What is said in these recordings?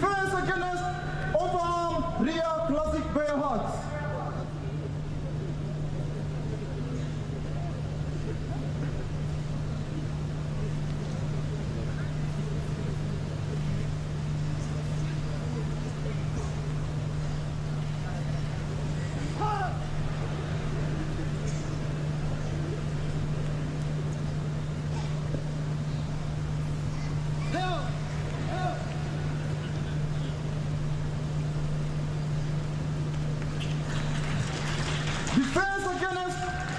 Fransa Kenes, Opam, Ria classic Klasik Beyhat.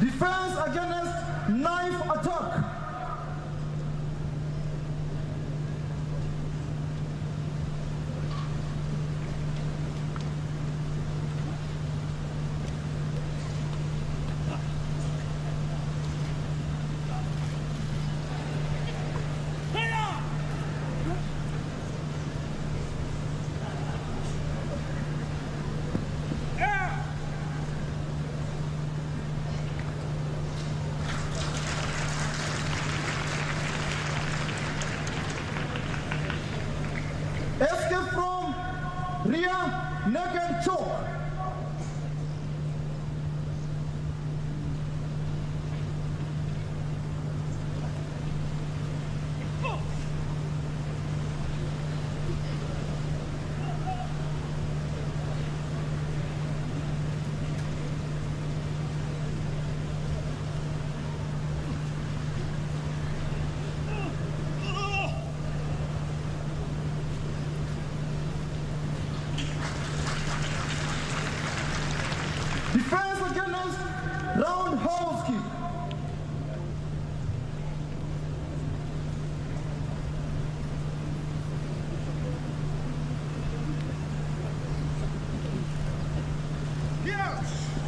Defense against knife attack. Rear naked choke. Defense against roundhouse kick. Escape